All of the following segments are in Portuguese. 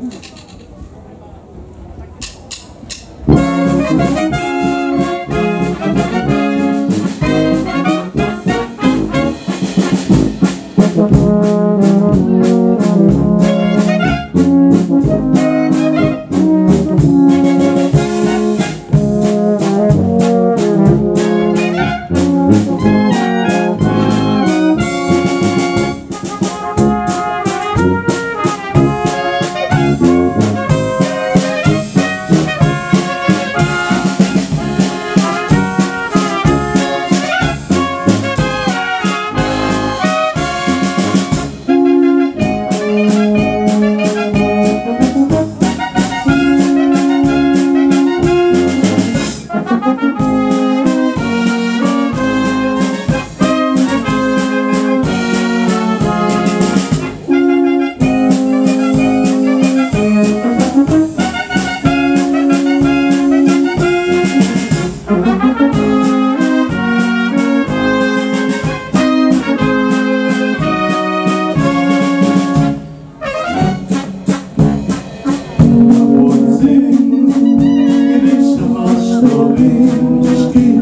Thank you. Música orange skin.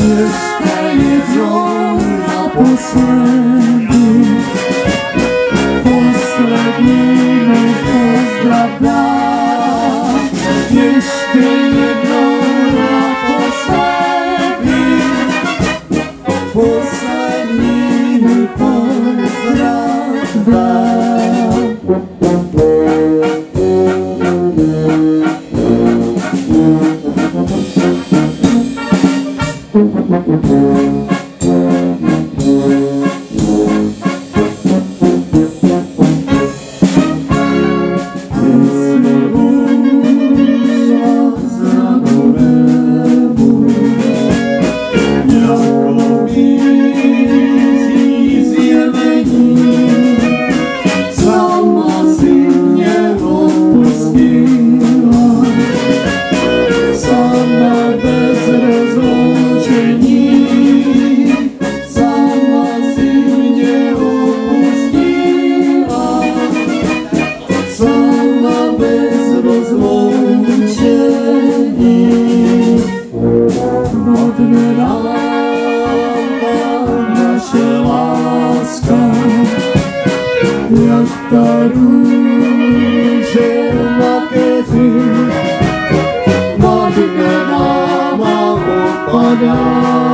Jeszcze jedzą na posęgi Poslední mých pozdrav dám Ještě jednou na poslední hasta dulce enloquecer. Más de nada, más compañero.